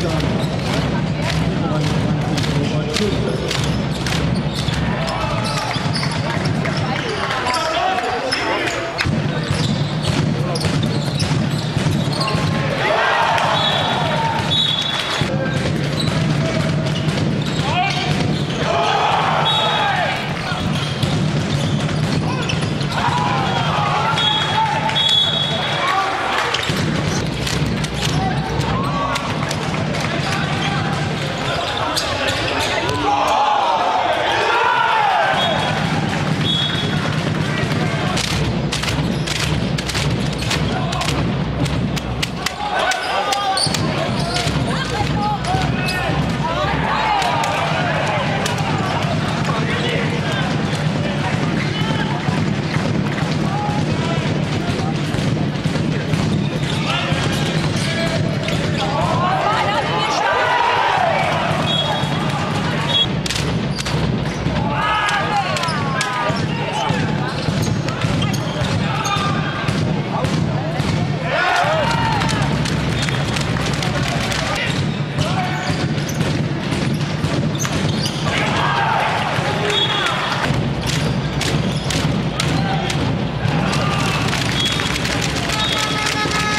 done.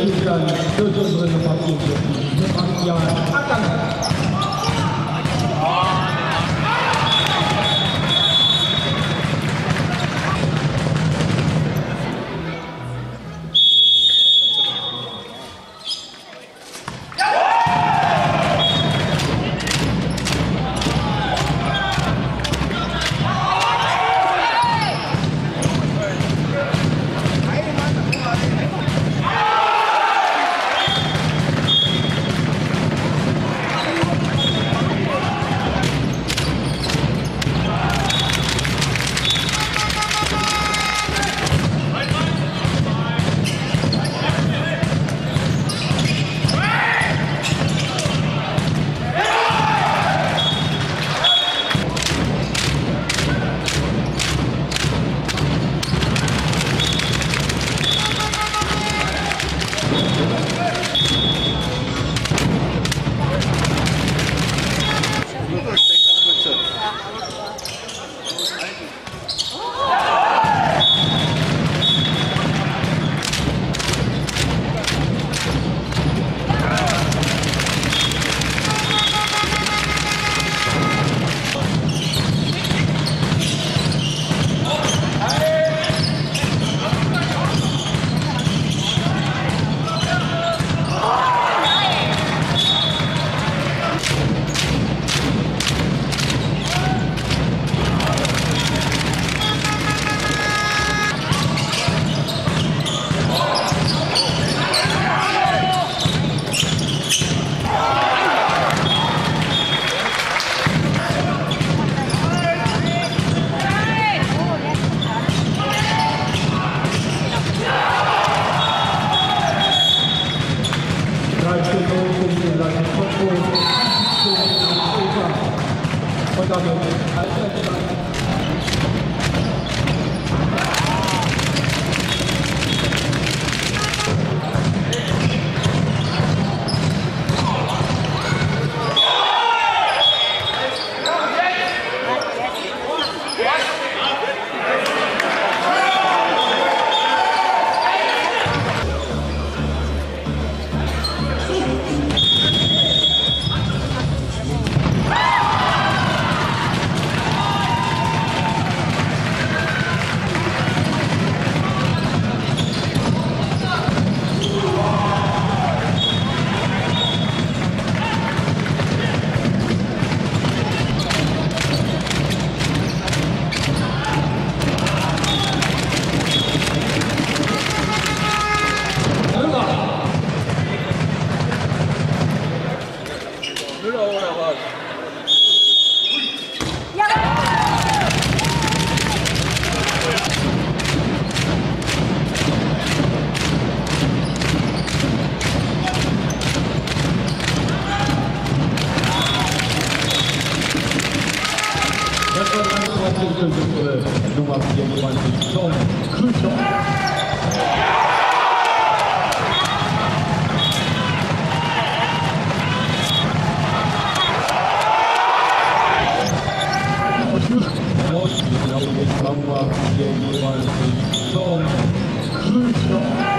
应该，这就是我们的目标。我们的目标，大胆。 종합기획 관리 성 그렇죠.